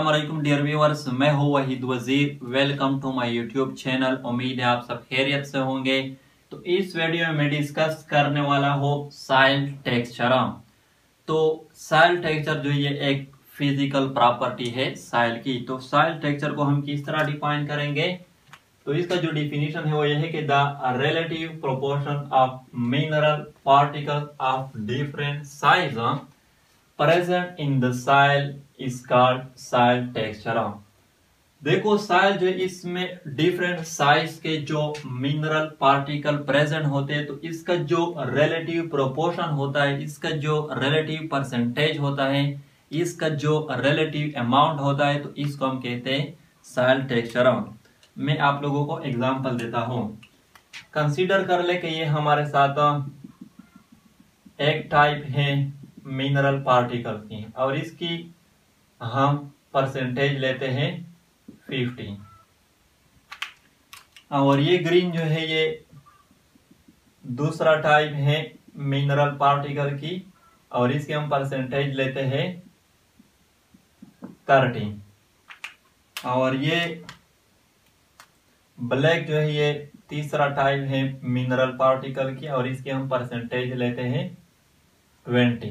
वालेकुम dear viewers मैं हूँ Waheed Wazir. Welcome to my YouTube channel उम्मीद है आप सब खैरियत से होंगे। तो इस वीडियो में मैं डिस्कस करने वाला हूँ साइल टेक्सचर तो साइल टेक्सचर जो ये एक फ़िज़िकल प्रॉपर्टी है साइल की। तो साइल टेक्सचर को हम किस तरह डिफाइन करेंगे? तो इसका जो डिफिनेशन है वो ये है कि the relative proportion of mineral particle of different size present in the soil is soil texture देखो साइल जो इसमें डिफरेंट साइज़ के जो मिनरल पार्टिकल प्रेजेंट होते हैं तो इसका जो रिलेटिव प्रोपोर्शन होता है, इसका जो रिलेटिव परसेंटेज होता है, इसका जो रिलेटिव अमाउंट होता है तो इसको हम कहते हैं साइल टेक्सचर मैं आप लोगों को एग्जांपल देता हूँ। कंसीडर कर ले कि ये हमारे साथ, एक टाइप है मिनरल पार्टिकल की, और इसकी हम परसेंटेज लेते हैं 50 और ये ग्रीन जो है, ये दूसरा टाइप है मिनरल पार्टिकल की, और इसके हम परसेंटेज लेते हैं 30 और ये ब्लैक जो है, ये तीसरा टाइप है मिनरल पार्टिकल की, और इसके हम परसेंटेज लेते हैं ट्वेंटी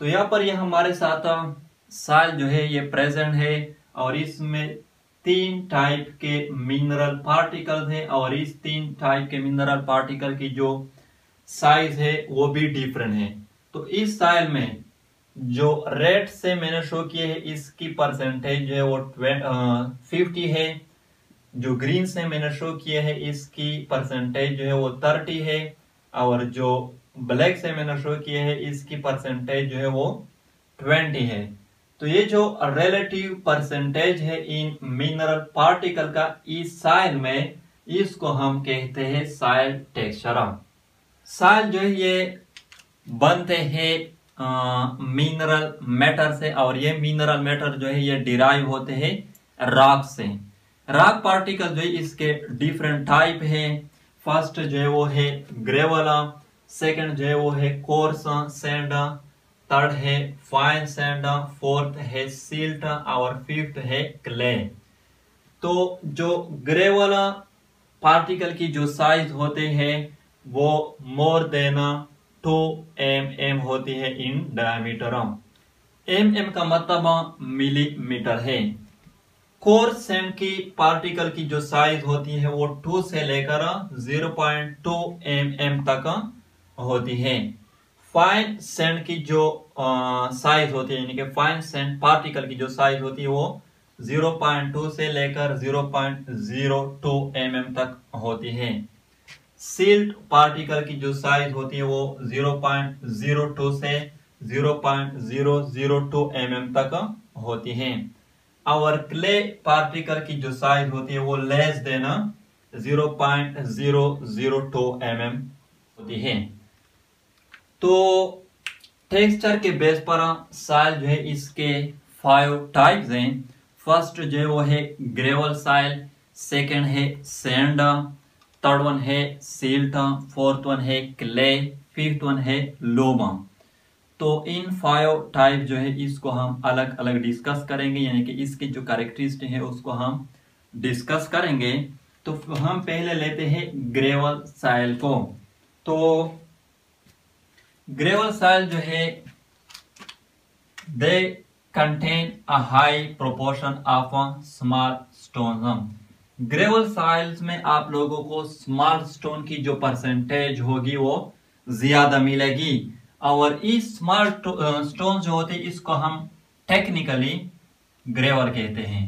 तो यहाँ पर ये हमारे साथ साल जो है ये प्रेजेंट है और इसमें तीन टाइप के मिनरल पार्टिकल हैं और इस तीन टाइप के मिनरल पार्टिकल की जो साइज़ है वो भी डिफरेंट है। तो इस साइल में जो रेड से मैंने शो किए है, इसकी परसेंटेज जो है वो फिफ्टी है। जो ग्रीन से मैंने शो किए है, इसकी परसेंटेज जो है वो थर्टी है। और जो ब्लैक से मैंने शो किए है, इसकी परसेंटेज जो है वो ट्वेंटी है। तो ये जो रिलेटिव परसेंटेज है इन मिनरल पार्टिकल का, इस साइल में, इसको हम कहते हैं साइल टेक्सचर साइल जो है, ये बनते हैं मिनरल मैटर से, और ये मिनरल मैटर जो है, ये डिराइव होते हैं रॉक से. रॉक पार्टिकल जो है, इसके डिफरेंट टाइप है. फ़र्स्ट जो है, वो है ग्रेवला सेकंड जो है, वो है कोर्स सैंड थर्ड है फाइन सैंड फोर्थ है सिल्ट और फिफ्थ है क्ले तो जो ग्रे वाला पार्टिकल की जो साइज़ होते हैं, वो more than two M M होती है इन डायमीटर एम एम का मतलब मिलीमीटर है. कोर सैंड की पार्टिकल की जो साइज़ होती है, वो टू से लेकर 0.2 एम एम तक होती है. फाइन सैंड की जो साइज़ होती है, यानी कि फाइन सैंड पार्टिकल की जो साइज़ होती है, वो 0.2 से लेकर 0.02 mm तक होती है। सिल्ट पार्टिकल की जो साइज़ होती है, वो 0.02 से 0.002 mm तक होती है। और क्ले पार्टिकल की जो साइज़ होती है, वो लेस देना 0.002 mm होती है। तो टेक्सचर के बेस पर साइल जो है, इसके फाइव टाइप्स हैं। फ़र्स्ट जो है, वो है ग्रेवल साइल सेकंड है सैंड थर्ड वन है सिल्ट फोर्थ वन है क्ले फिफ्थ वन है लोमा तो इन फाइव टाइप जो है, इसको हम अलग अलग डिस्कस करेंगे, यानी कि इसके जो कैरेक्टरिस्टिक है, उसको हम डिस्कस करेंगे। तो हम पहले लेते हैं ग्रेवल साइल को। तो ग्रेवल साइल जो है they contain a high proportion of small stone gravel soils में आप लोगों को स्मॉल स्टोन की जो परसेंटेज होगी वो ज़्यादा मिलेगी। और इस स्मॉल स्टोन जो होते हैं, इसको हम टेक्निकली ग्रेवल कहते हैं।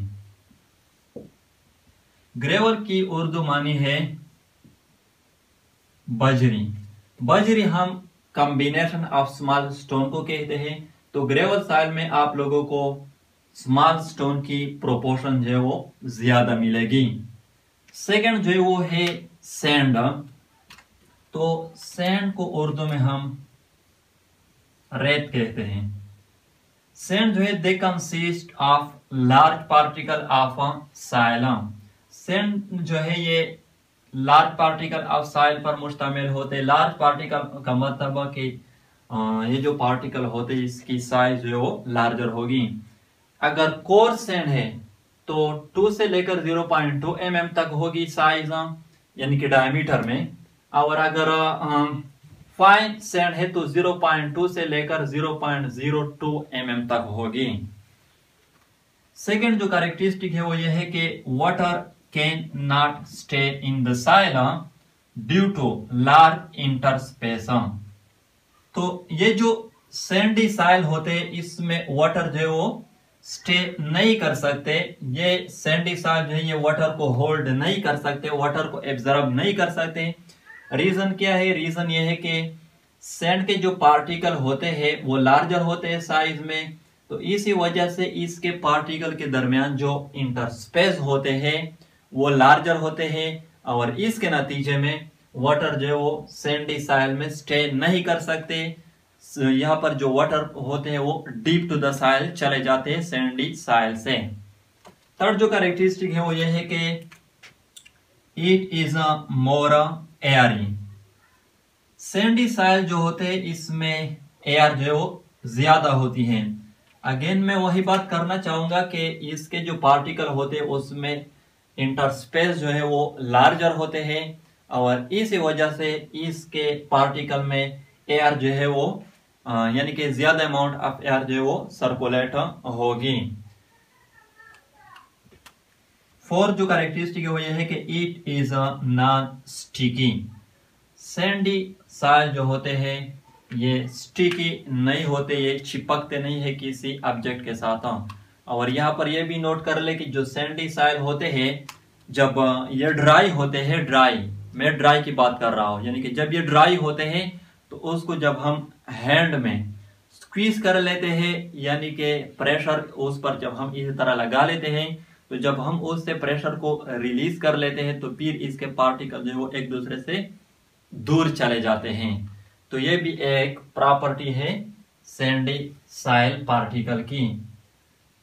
ग्रेवल की उर्दू मानी है बजरी। बजरी हम कॉम्बिनेशन ऑफ़ स्मॉल स्टोन को कहते हैं। तो ग्रेवल साइल में आप लोगों को स्मॉल स्टोन की प्रोपोर्शन जो है वो ज़्यादा मिलेगी। सेकंड जो है वो है सैंड तो सैंड को उर्दू में हम रेत कहते हैं। सैंड जो है they consist of large particle of xylem sand जो है ये लार्ज पार्टिकल ऑफ़ साइल पर मुश्तमिल होते लार्ज पार्टिकल का मतलब कि ये जो पार्टिकल होते, इसकी साइज़ जो है वो लार्जर होगी। अगर कोर सैंड है तो टू से लेकर zero point two M M तक होगी साइज़ यानी कि डायमीटर में। और अगर फाइन सैंड है तो 0.2 से लेकर 0.02 mm तक होगी। सेकेंड जो कैरेक्टरिस्टिक है, वो ये है कि water can not stay in the soil due to large interspace तो ये जो सैंडी साइल होते हैं इसमें वाटर जो है वो स्टे नहीं कर सकते। ये सैंडी साइल जो है, ये वाटर को होल्ड नहीं कर सकते वाटर को एब्जॉर्ब नहीं कर सकते। रीजन क्या है? रीजन ये है कि सैंड के जो पार्टिकल होते हैं, वो लार्जर होते हैं साइज़ में। तो इसी वजह से इसके पार्टिकल के दरमियान जो इंटरस्पेस होते हैं वो लार्जर होते हैं और इसके नतीजे में वाटर जो है वो सैंडी साइल में स्टे नहीं कर सकते। यहाँ पर जो वाटर होते हैं वो डीप टू द साइल चले जाते हैं सैंडी साइल से। थर्ड जो कैरेक्टरिस्टिक है वो ये है कि it is a more airy sandy soil जो होते हैं, इसमें एयर जो है वो ज़्यादा होती है। अगेन मैं वही बात करना चाहूँगा कि इसके जो पार्टिकल होते हैं, उसमें इंटरस्पेस जो है वो लार्जर होते हैं और इसी वजह से इसके पार्टिकल में एयर जो है वो यानी कि ज़्यादा अमाउंट ऑफ़ एयर जो है वो सर्कुलेट होगी। फोर्थ जो कैरेक्टरिस्टिक है वो ये है कि it is a non sticky sandy soil जो होते हैं, ये स्टिकी नहीं होते, ये चिपकते नहीं है किसी ऑब्जेक्ट के साथ। और यहाँ पर यह भी नोट कर ले कि जो सैंडी साइल होते हैं, जब ये ड्राई होते हैं ड्राई मैं ड्राई की बात कर रहा हूँ, यानी कि जब ये ड्राई होते हैं तो उसको जब हम हैंड में स्क्वीज कर लेते हैं, यानी कि प्रेशर उस पर जब हम इसी तरह लगा लेते हैं तो जब हम उससे प्रेशर को रिलीज़ कर लेते हैं तो फिर इसके पार्टिकल जो है वो एक दूसरे से दूर चले जाते हैं। तो ये भी एक प्रॉपर्टी है सैंडी साइल पार्टिकल की।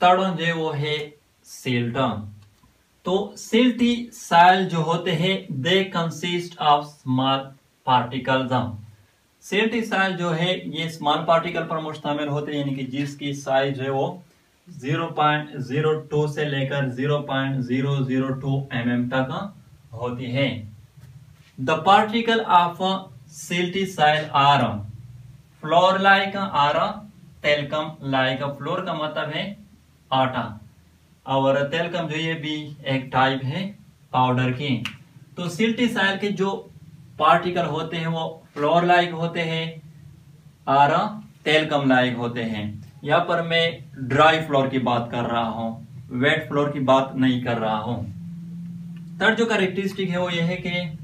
थर्ड जो वो है सिल्टन तो सिल्टी साइल जो होते हैं they consist of small particles silty soil जो है, ये स्मॉल पार्टिकल पर मुश्तमिल होते हैं, यानी कि जिसकी साइज़ है वो 0.02 से लेकर 0.002 mm तक होती है. The particle of silty soil are flour like or talcum like flour का मतलब है आटा। और तेलकम जो ये भी एक टाइप है पाउडर की तो सिल्टी साइल के जो पार्टिकल होते हैं, वो फ्लोर लाइक होते हैं आर तेलकम लाइक होते हैं। यहाँ पर मैं ड्राई फ्लोर की बात कर रहा हूँ वेट फ्लोर की बात नहीं कर रहा हूँ। थर्ड जो कैरेक्टरिस्टिक है वो ये है कि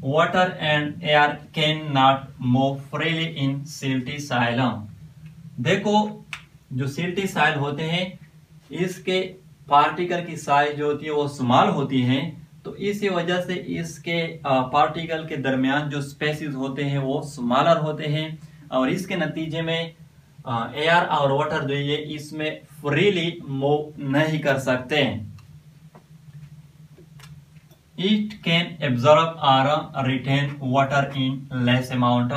water and air cannot move freely in silty soil देखो जो सिल्टी साइल होते हैं, इसके पार्टिकल की साइज़ जो होती है वो स्मॉल होती है तो इसी वजह से इसके पार्टिकल के दरमियान जो स्पेसिस होते हैं वो स्मॉलर होते हैं और इसके नतीजे में एयर और वाटर जो ये इसमें फ्रीली मूव नहीं कर सकते। It can absorb or retain water in less amount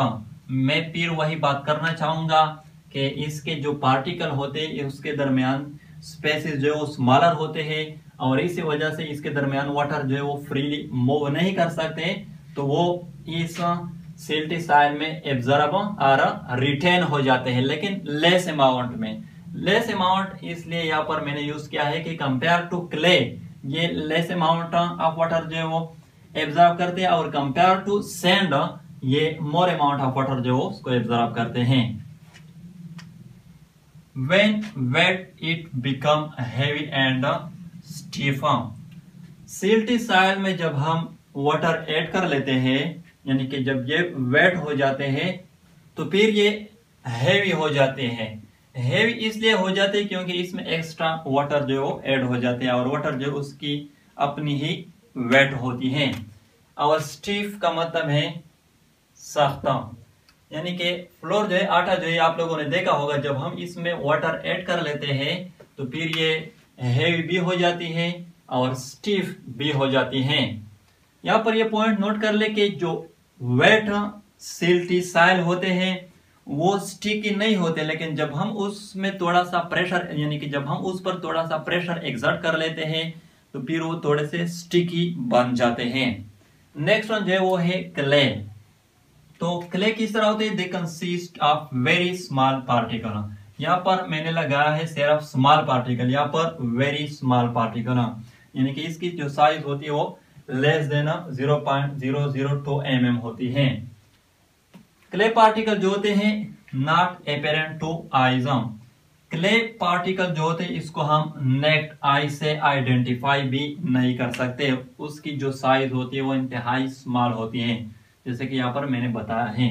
मैं फिर वही बात करना चाहूँगा कि इसके जो पार्टिकल होते हैं, उसके दरमियान स्पेसिस जो है वो स्मॉलर होते हैं और इसी वजह से इसके दरमियान वाटर जो है वो फ्रीली मूव नहीं कर सकते तो वो इस सिल्टी साइल में एब्जॉर्ब और रिटेन हो जाते हैं, लेकिन लेस अमाउंट में। लेस अमाउंट इसलिए यहाँ पर मैंने यूज़ किया है कि कंपेयर टू क्ले ये लेस अमाउंट ऑफ़ वाटर जो है वो एब्जॉर्ब करते हैं और कंपेयर टू सेंड ये मोर अमाउंट ऑफ़ वाटर जो है उसको एब्जॉर्ब करते हैं। When wet, it become heavy and stiff. Silty soil में जब हम वाटर ऐड कर लेते हैं, यानी कि जब ये वेट हो जाते हैं तो फिर ये हैवी हो जाते हैं। हैवी इसलिए हो जाते हैं क्योंकि इसमें एक्स्ट्रा वाटर जो है ऐड हो जाते हैं और वाटर जो उसकी अपनी ही वेट होती है। और स्टीफ का मतलब है सख्ता। यानी कि फ्लोर जो है, आटा जो है आप लोगों ने देखा होगा, जब हम इसमें वाटर ऐड कर लेते हैं तो फिर ये हैवी भी हो जाती है और स्टीफ भी हो जाती है। यहाँ पर ये पॉइंट नोट कर ले कि जो वेट सिल्टी साइल होते हैं, वो स्टिकी नहीं होते, लेकिन जब हम उसमें थोड़ा सा प्रेशर यानी कि जब हम उस पर थोड़ा सा प्रेशर एग्जर्ट कर लेते हैं तो फिर वो थोड़े से स्टिकी बन जाते हैं। नेक्स्ट वन जो है, वो है क्ले तो क्ले किस तरह होते हैं? They consist of very small particle यहाँ पर मैंने लगाया है सिर्फ़ स्मॉल पार्टिकल यहाँ पर वेरी स्मॉल पार्टिकल यानी कि इसकी जो साइज़ होती है वो लेस देन एम एम होती है। क्ले पार्टिकल जो होते हैं not apparent to eyes clay particle जो होते हैं, इसको हम नेक्ट आई से आइडेंटिफाई भी नहीं कर सकते। उसकी जो साइज़ होती है वो इंतहाई स्मॉल होती है। जैसे कि यहाँ पर मैंने बताया है।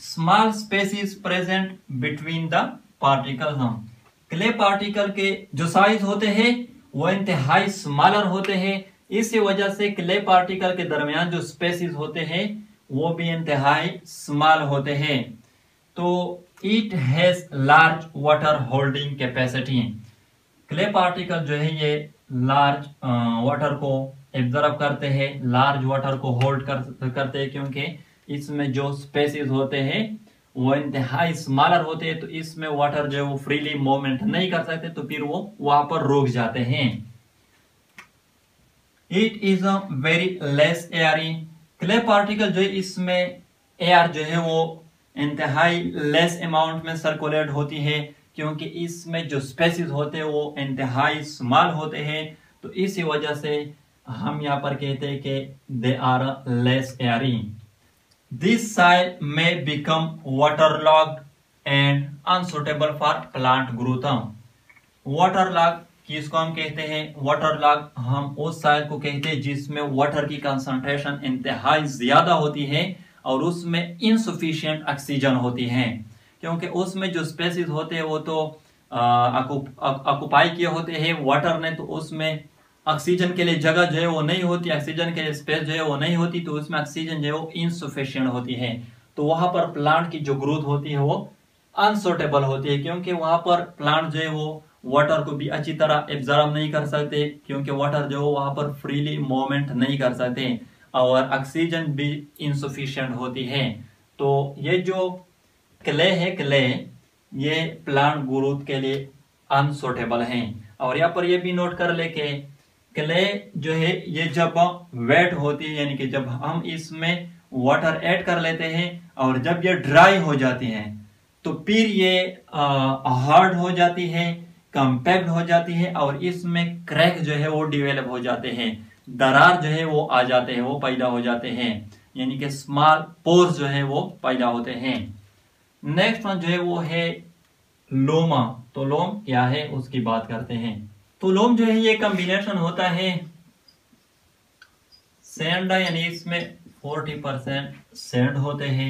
Small spaces present between the particle हम क्ले पार्टिकल के जो साइज़ होते हैं, वो इंतहाई स्मॉलर होते हैं। इसी वजह से क्ले पार्टिकल के दरमियान जो स्पेसिस होते हैं, वो भी इंतहाई स्मॉल होते हैं। तो it has large water holding capacity clay particle जो है, ये लार्ज वाटर को एब्जॉर्ब करते हैं लार्ज वाटर को होल्ड कर, करते हैं, क्योंकि इसमें जो स्पेसिस होते हैं, वो इंतहाई स्मॉलर होते हैं तो इसमें वाटर जो है वो फ्रीली मूवमेंट नहीं कर सकते तो फिर वो वहाँ पर रुक जाते हैं। It is a very less airy clay particle जो है, इसमें एयर जो है वो इंतहाई लेस अमाउंट में सर्कुलेट होती है, क्योंकि इसमें जो स्पेसिस होते हैं, वो इंतहाई स्मॉल होते हैं तो इसी वजह से हम यहाँ पर कहते हैं कि they are less airy this soil में become waterlogged and unsuitable for plant growth water log किसको हम कहते हैं? वाटर लॉग हम उस साइल को कहते हैं जिसमें वाटर की कंसंट्रेशन इंतहा ज़्यादा होती है और उसमें इनसुफिशियंट ऑक्सीजन होती है। क्योंकि उसमें जो स्पेसिस होते हैं वो तो अकुपाई किए होते हैं वाटर ने तो उसमें ऑक्सीजन के लिए जगह जो है वो नहीं होती ऑक्सीजन के लिए स्पेस जो है वो नहीं होती तो उसमें ऑक्सीजन जो है वो इनसुफिशियंट होती है। तो वहाँ पर प्लांट की जो ग्रोथ होती है वो अनसोटेबल होती है, क्योंकि वहाँ पर प्लांट जो है वो वाटर को भी अच्छी तरह एब्जॉर्व नहीं कर सकते, क्योंकि वाटर जो है वहाँ पर फ्रीली मूवमेंट नहीं कर सकते, और ऑक्सीजन भी इनसुफिशियंट होती है। तो ये जो क्ले है क्ले ये प्लांट ग्रोथ के लिए अनसोटेबल है। और यहाँ पर ये भी नोट कर ले के क्ले जो है, ये जब वेट होती है, यानी कि जब हम इसमें वाटर ऐड कर लेते हैं, और जब ये ड्राई हो जाती है तो फिर ये हार्ड हो जाती है कंपैक्ट हो जाती है, और इसमें क्रैक जो है वो डिवेलप हो जाते हैं। दरार जो है वो आ जाते हैं, वो पैदा हो जाते हैं। यानी कि स्मॉल पोर्स जो है वो पैदा होते हैं। नेक्स्ट वन जो है वो है लोमा। तो लोम क्या है, उसकी बात करते हैं। तो लोम जो है, ये कॉम्बिनेशन होता है सेंड यानी इसमें 40 परसेंट सेंड होते हैं।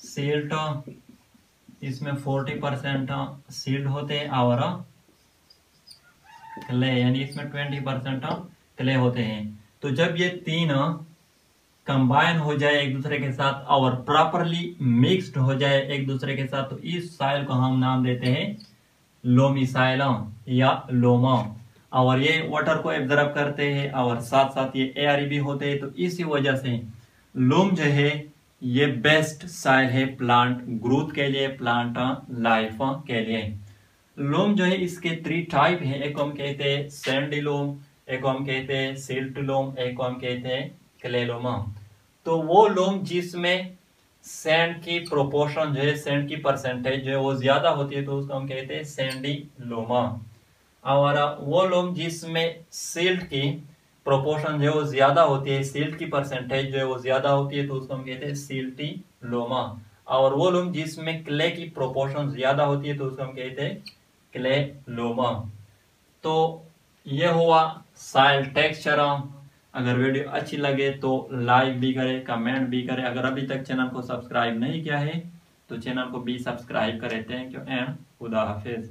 सील्ट इसमें 40 परसेंट सील्ड होते हैं और क्ले यानी इसमें 20 परसेंट क्ले होते हैं। तो जब ये तीन कंबाइन हो जाए एक दूसरे के साथ और प्रॉपरली मिक्स्ड हो जाए एक दूसरे के साथ तो इस साइल को हम नाम देते हैं लोमिसाइलम या लोमा और ये वाटर को एब्जर्व करते हैं, और साथ साथ ये एयर भी होते हैं तो इसी वजह से लोम जो है, ये बेस्ट साइल है प्लांट ग्रोथ के लिए प्लांट लाइफ के लिए। लोम जो है, इसके थ्री टाइप है। एक हम कहते हैं सैंडी लोम एक हम कहते हैं सिल्ट लोम एक हम कहते हैं क्लेलोमा तो वो लोम जिसमें सैंड की प्रोपोर्शन जो है सैंड की परसेंटेज जो है, वो ज़्यादा होती है तो उसको हम कहते हैं सैंडी लोमा और वो लोम जिसमें सिल्ट की प्रोपोर्शन जो है, वो ज़्यादा होती है सिल्ट की परसेंटेज जो है, वो ज़्यादा होती है तो उसको हम कहते हैं सिल्टी लोमा और वो लोम जिसमें क्ले की प्रोपोर्शन ज़्यादा होती है तो उसको हम कहते हैं क्ले लोमा तो ये हुआ साइल टेक्सचर अगर वीडियो अच्छी लगे तो लाइक भी करें, कमेंट भी करें। अगर अभी तक चैनल को सब्सक्राइब नहीं किया है तो चैनल को भी सब्सक्राइब करें। थैंक यू एंड खुदा हाफिज।